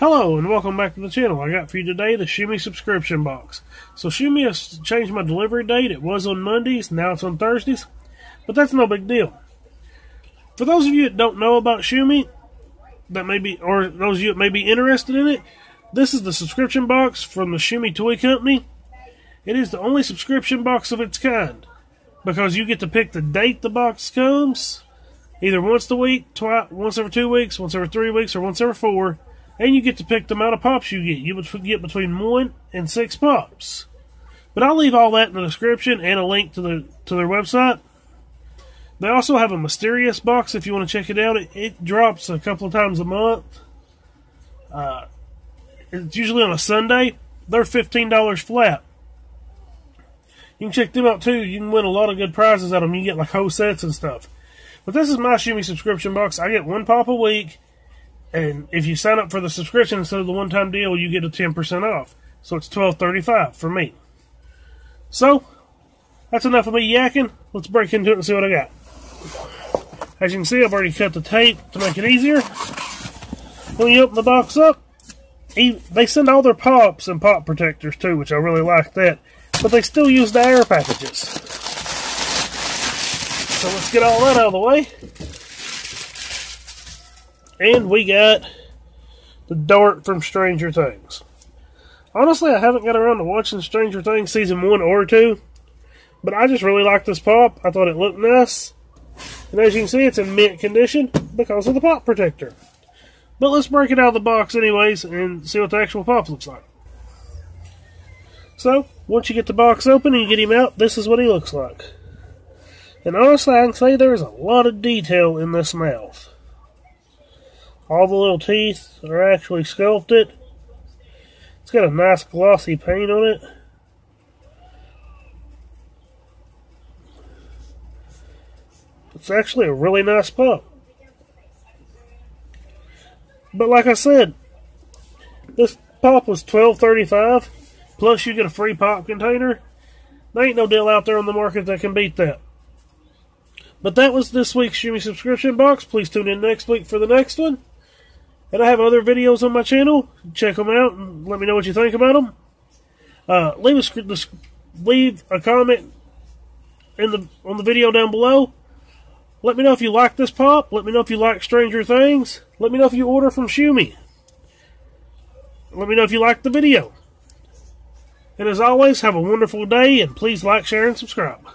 Hello and welcome back to the channel. I got for you today the Shumi subscription box. So Shumi has changed my delivery date. It was on Mondays, now it's on Thursdays. But that's no big deal. For those of you that don't know about Shumi, that may be, or those of you that may be interested in it, this is the subscription box from the Shumi Toy Company. It is the only subscription box of its kind because you get to pick the date the box comes, either once a week, twice, once every two weeks, once every three weeks, or once every four and you get to pick the amount of pops you get. You get between one and six pops. But I'll leave all that in the description and a link to the to their website. They also have a mysterious box if you want to check it out. It, it drops a couple of times a month. Uh, it's usually on a Sunday. They're fifteen dollars flat. You can check them out too. You can win a lot of good prizes out of them. You get like whole sets and stuff. But this is my Shumi subscription box. I get one pop a week and if you sign up for the subscription instead of the one-time deal, you get a 10% off. So it's twelve thirty-five for me. So, that's enough of me yakking. Let's break into it and see what I got. As you can see, I've already cut the tape to make it easier. When you open the box up, they send all their pops and pop protectors too, which I really like that. But they still use the air packages. So let's get all that out of the way. And we got the Dart from Stranger Things. Honestly, I haven't got around to watching Stranger Things season one or two, but I just really like this pop. I thought it looked nice. And as you can see, it's in mint condition because of the pop protector. But let's break it out of the box anyways and see what the actual pop looks like. So, once you get the box open and you get him out, this is what he looks like. And honestly, I can say there's a lot of detail in this mouth. All the little teeth are actually sculpted. It's got a nice glossy paint on it. It's actually a really nice pup. But like I said, this pop was twelve thirty five. Plus you get a free pop container. There ain't no deal out there on the market that can beat that. But that was this week's Shumi subscription box. Please tune in next week for the next one. And I have other videos on my channel. Check them out and let me know what you think about them. Uh, leave a leave a comment in the on the video down below. Let me know if you like this pop. Let me know if you like Stranger Things. Let me know if you order from Shumi. Let me know if you like the video. And as always, have a wonderful day and please like, share, and subscribe.